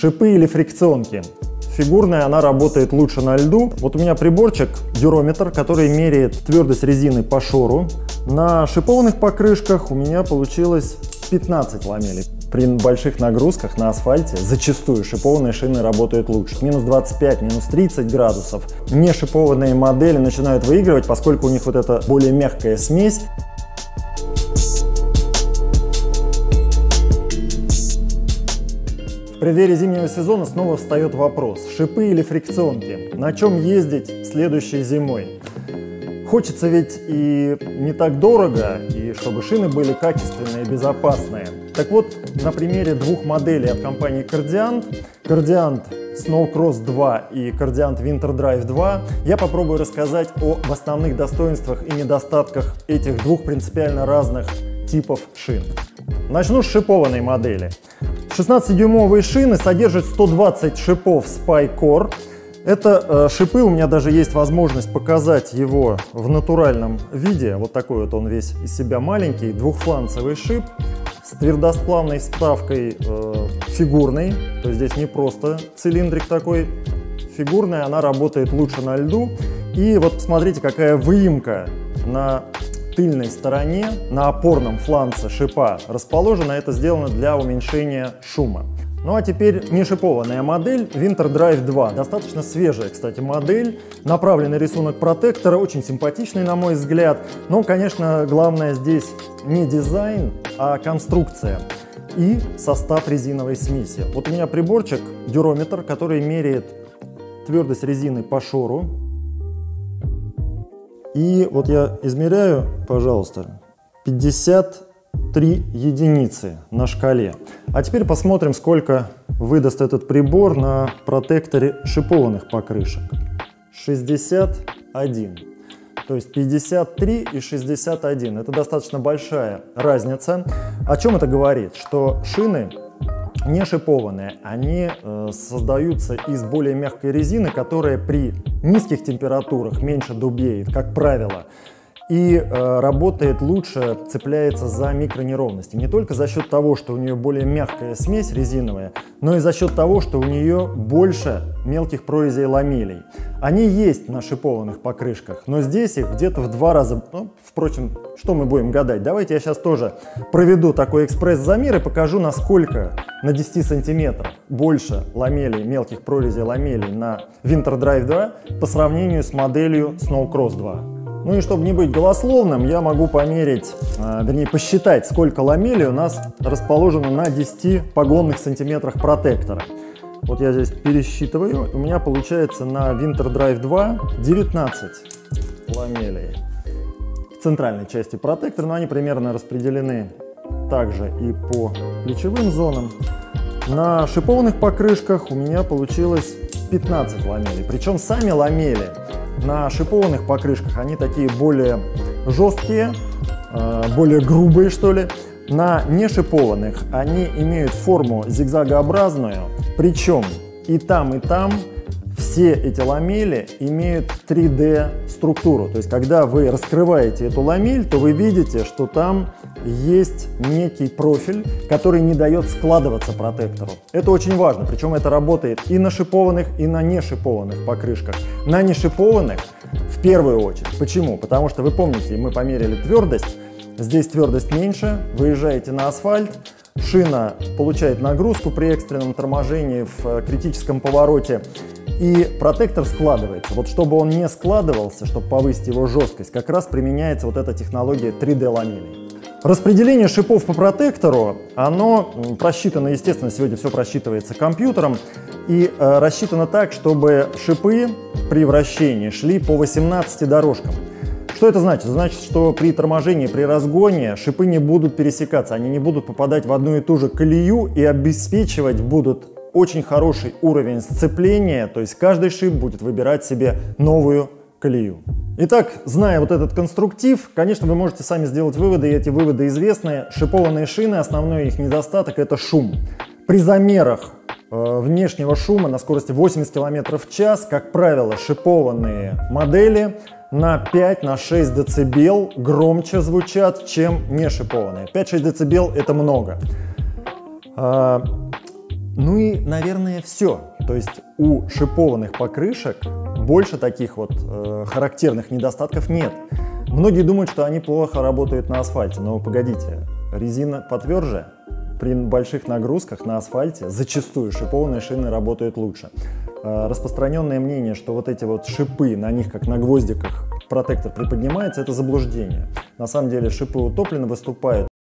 шипы или фрикционки. Фигурная она работает лучше на льду. Вот у меня приборчик, дюрометр, который меряет твердость резины по шору. На шипованных покрышках у меня получилось 15 ламелей. При больших нагрузках на асфальте зачастую шипованные шины работают лучше. Минус 25, минус 30 градусов. Не шипованные модели начинают выигрывать, поскольку у них вот эта более мягкая смесь. В преддверии зимнего сезона снова встает вопрос, шипы или фрикционки, на чем ездить следующей зимой. Хочется ведь и не так дорого, и чтобы шины были качественные и безопасные. Так вот, на примере двух моделей от компании Cardiant, Cardiant Snowcross 2 и Cardiant Winter Drive 2, я попробую рассказать о основных достоинствах и недостатках этих двух принципиально разных типов шин. Начну с шипованной модели. 16-дюймовые шины содержат 120 шипов Spycore. Это э, шипы, у меня даже есть возможность показать его в натуральном виде. Вот такой вот он весь из себя маленький, двухфланцевый шип с твердосплавной вставкой э, фигурной. То есть здесь не просто цилиндрик такой фигурный, она работает лучше на льду. И вот посмотрите, какая выемка на тыльной стороне на опорном фланце шипа расположено. Это сделано для уменьшения шума. Ну а теперь не шипованная модель Winter Drive 2. Достаточно свежая, кстати, модель. Направленный рисунок протектора, очень симпатичный, на мой взгляд. Но, конечно, главное здесь не дизайн, а конструкция и состав резиновой смеси. Вот у меня приборчик, дюрометр, который меряет твердость резины по шору. И вот я измеряю, пожалуйста, 53 единицы на шкале. А теперь посмотрим, сколько выдаст этот прибор на протекторе шипованных покрышек. 61. То есть 53 и 61. Это достаточно большая разница. О чем это говорит? Что шины не шипованные, они э, создаются из более мягкой резины, которая при низких температурах меньше дубеет, как правило, и э, работает лучше, цепляется за микронеровности. Не только за счет того, что у нее более мягкая смесь резиновая, но и за счет того, что у нее больше мелких прорезей ламелей. Они есть на шипованных покрышках, но здесь их где-то в два раза, ну, впрочем, что мы будем гадать. Давайте я сейчас тоже проведу такой экспресс-замер и покажу, насколько на 10 сантиметрах больше ламелей, мелких прорезей ламелей на Winter Drive 2 по сравнению с моделью Snowcross 2. Ну и чтобы не быть голословным, я могу померить, э, вернее посчитать, сколько ламелей у нас расположено на 10 погонных сантиметрах протектора. Вот я здесь пересчитываю, у меня получается на Winter Drive 2 19 ламелей в центральной части протектора, но они примерно распределены также и по плечевым зонам. На шипованных покрышках у меня получилось 15 ламелей, причем сами ламели на шипованных покрышках они такие более жесткие, э, более грубые что ли. На нешипованных они имеют форму зигзагообразную, причем и там, и там все эти ламели имеют 3D структуру. То есть, когда вы раскрываете эту ламель, то вы видите, что там есть некий профиль, который не дает складываться протектору. Это очень важно, причем это работает и на шипованных, и на нешипованных покрышках. На нешипованных в первую очередь. Почему? Потому что вы помните, мы померили твердость, здесь твердость меньше, выезжаете на асфальт, шина получает нагрузку при экстренном торможении в э, критическом повороте, и протектор складывается. Вот чтобы он не складывался, чтобы повысить его жесткость, как раз применяется вот эта технология 3D ламелей. Распределение шипов по протектору, оно просчитано, естественно, сегодня все просчитывается компьютером, и э, рассчитано так, чтобы шипы при вращении шли по 18 дорожкам. Что это значит? Значит, что при торможении, при разгоне шипы не будут пересекаться, они не будут попадать в одну и ту же колею и обеспечивать будут очень хороший уровень сцепления, то есть каждый шип будет выбирать себе новую колею. Итак, зная вот этот конструктив, конечно, вы можете сами сделать выводы, и эти выводы известны. Шипованные шины, основной их недостаток – это шум. При замерах э, внешнего шума на скорости 80 км в час, как правило, шипованные модели на 5-6 дБ громче звучат, чем не шипованные. 5-6 дБ – это много. Ну и, наверное, все. То есть у шипованных покрышек больше таких вот э, характерных недостатков нет. Многие думают, что они плохо работают на асфальте, но погодите, резина потверже, при больших нагрузках на асфальте зачастую шипованные шины работают лучше. Э, распространенное мнение, что вот эти вот шипы, на них как на гвоздиках протектор приподнимается, это заблуждение. На самом деле шипы утопленно выступают